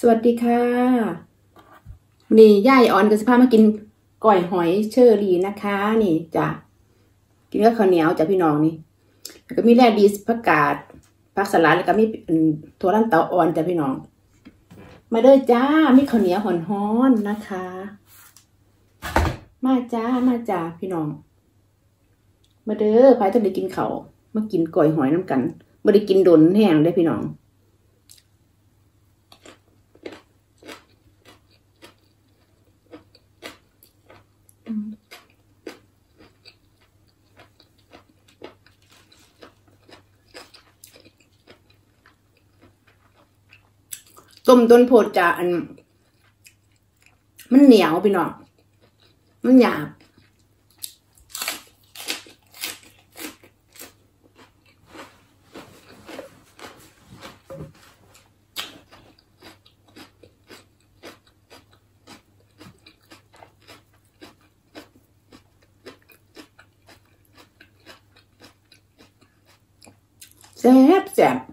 สวัสดีค่ะนี่ย่ายอ่อนกับสภามากินก่อยหอยเชอรี่นะคะ นี่จ้ะกินกับข้าวเหนียวจ้ะพี่น้องนี่แล้วก็มีแร่ดีผักกาดผักสลัดแล้วก็มีถั่วลันเตาอ่อนจ้ะพี่น้อง มาเด้อจ้ามีข้าวเหนียวห่อนๆนะคะ มาจ้ามาจ้าพี่น้อง มาเด้อพายต้องได้กินเขาวมากินก่อยหอยน้ำกันไม่ได้กินดนแห้งได้พี่น้อง มต้นโพดจะอัน มันเหนียวพี่น้องมันหยาบแซ่บแซ่บ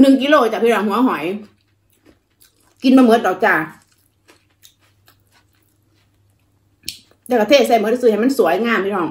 หนึ่งกิโลจากพี่น้องหัวหอย กินมาเมื่อดอกจ้าเดี๋ยวกระเทศใส่เมื่อซื้อให้มันสวยงามพี่น้อง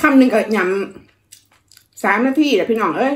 คำหนึ่งก็ยำสามนาทีแหละพี่น้องเอ้ย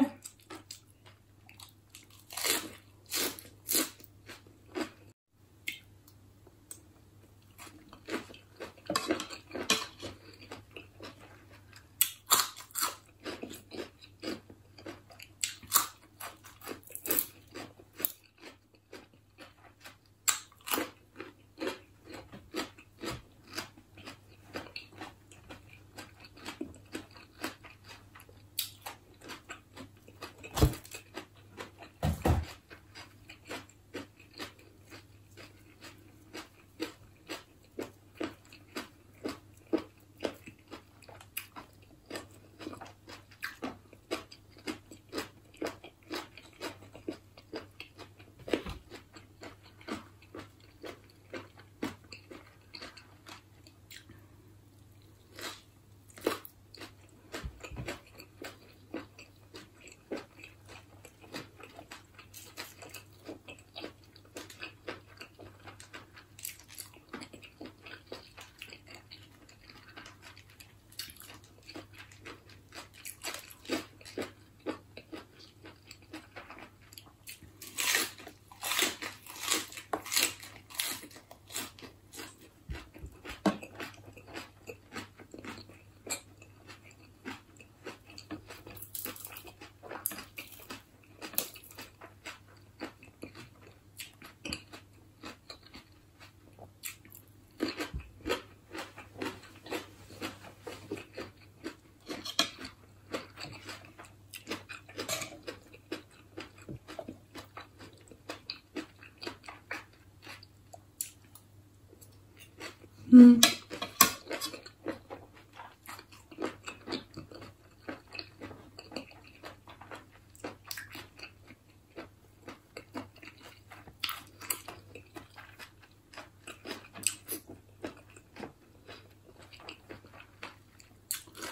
อืม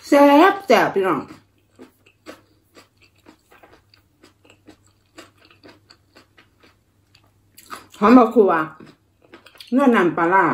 แซ่บแซ่บพี่น้องหอมบะครัวเนื้อนำปลาร้า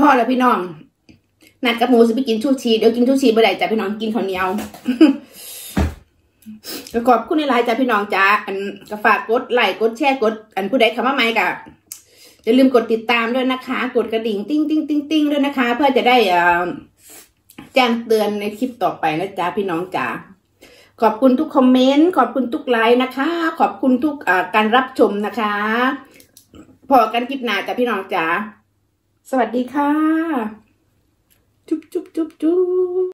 พ่อแล้วพี่น้อง นัดกับหมูสิไปกินชูชีเดี๋ยวกินชูชีบ่ได้จ้ะพี่น้องกินข้าวเหนียวก็ขอบคุณในไลค์จ้ะพี่น้องจ้าอันก็ฝากกดไลค์กดแชร์กด อันผู้ใดเข้ามาใหม่กะอย่าลืมกดติดตามด้วยนะคะ กดกระดิ่งติ้งติ้งติ้งติ้งด้วยนะคะ เพื่อจะได้อ่อแจ้งเตือนในคลิปต่อไปนะจ๊ะพี่น้องจ๋าขอบคุณทุกคอมเมนต์ ขอบคุณทุกไลค์นะคะ ขอบคุณทุกการรับชมนะคะ พอกันคลิปหน้าจ้ะพี่น้องจ๋า สวัสดีค่ะ จุ๊บจุ๊บจุ๊บจุ๊บ